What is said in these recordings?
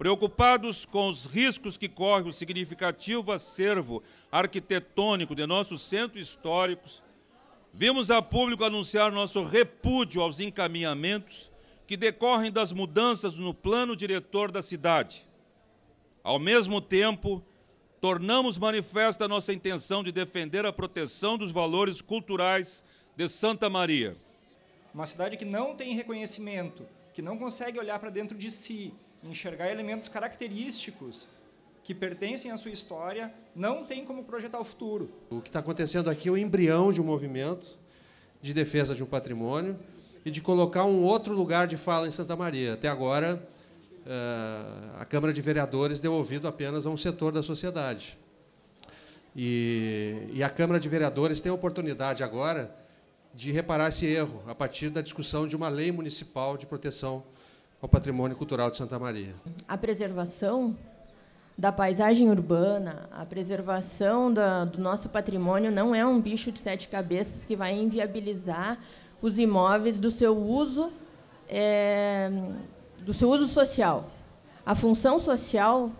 Preocupados com os riscos que corre o significativo acervo arquitetônico de nossos centros históricos, vimos a público anunciar nosso repúdio aos encaminhamentos que decorrem das mudanças no plano diretor da cidade. Ao mesmo tempo, tornamos manifesta nossa intenção de defender a proteção dos valores culturais de Santa Maria. Uma cidade que não tem reconhecimento, que não consegue olhar para dentro de si, enxergar elementos característicos que pertencem à sua história, não tem como projetar o futuro. O que está acontecendo aqui é o embrião de um movimento de defesa de um patrimônio e de colocar um outro lugar de fala em Santa Maria. Até agora, eh, a Câmara de Vereadores deu ouvido apenas a um setor da sociedade. E, e a Câmara de Vereadores tem a oportunidade agora de reparar esse erro a partir da discussão de uma lei municipal de proteção ao patrimônio cultural de Santa Maria. A preservação da paisagem urbana, a preservação da, do nosso patrimônio não é um bicho de sete cabeças que vai inviabilizar os imóveis do seu uso é, do seu uso social. A função social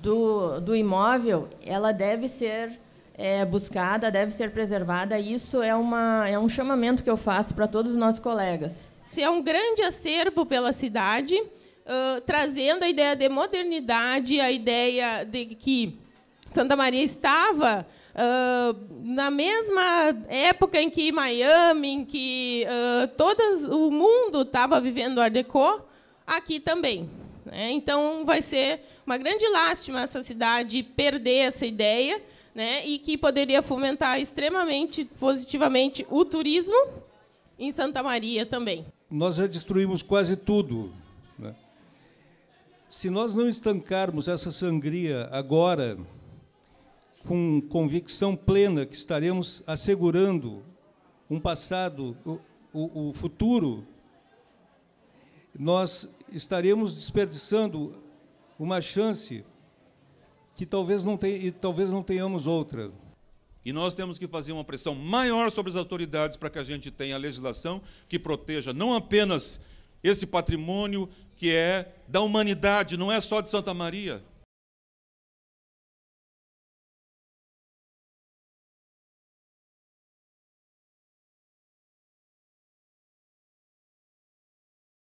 do, do imóvel ela deve ser é, buscada, deve ser preservada. Isso é, uma, é um chamamento que eu faço para todos os nossos colegas. É um grande acervo pela cidade, uh, trazendo a ideia de modernidade, a ideia de que Santa Maria estava uh, na mesma época em que Miami, em que uh, todas, o mundo estava vivendo Art Deco, aqui também. Né? Então, vai ser uma grande lástima essa cidade perder essa ideia, né? e que poderia fomentar extremamente positivamente o turismo em Santa Maria também. Nós já destruímos quase tudo. Né? Se nós não estancarmos essa sangria agora, com convicção plena que estaremos assegurando um passado, o, o, o futuro, nós estaremos desperdiçando uma chance que talvez não, tenha, talvez não tenhamos outra. E nós temos que fazer uma pressão maior sobre as autoridades para que a gente tenha a legislação que proteja não apenas esse patrimônio que é da humanidade, não é só de Santa Maria,